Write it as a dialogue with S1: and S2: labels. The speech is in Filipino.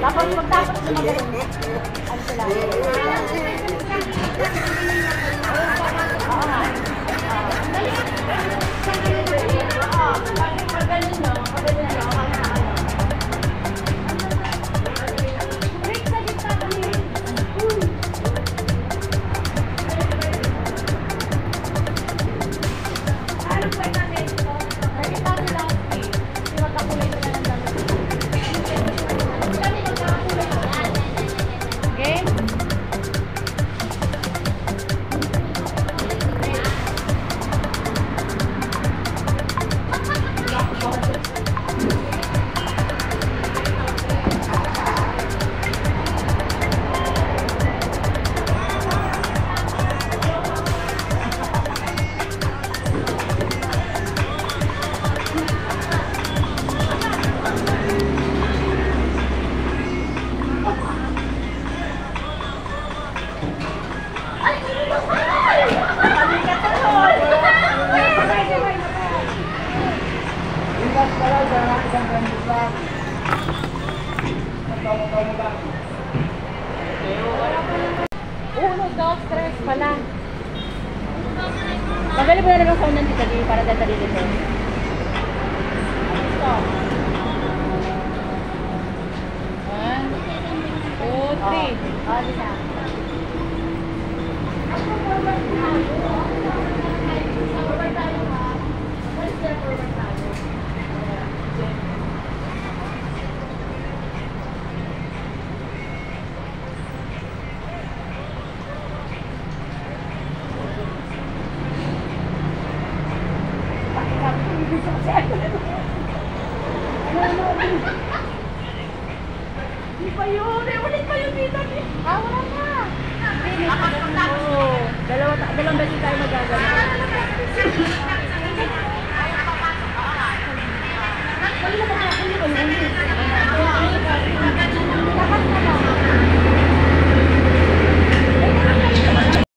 S1: Tapos pagtapos na magaling, ano sila? Uno, dos, tres pala. Magaling mo na lang phone ng tita Lee para dadali dito. Ito. One, two, three. Oh, na. Hindi pa yun. Eh, ulit pa yun dito. Ah, wala. Oo. Dalawa, dalawang beses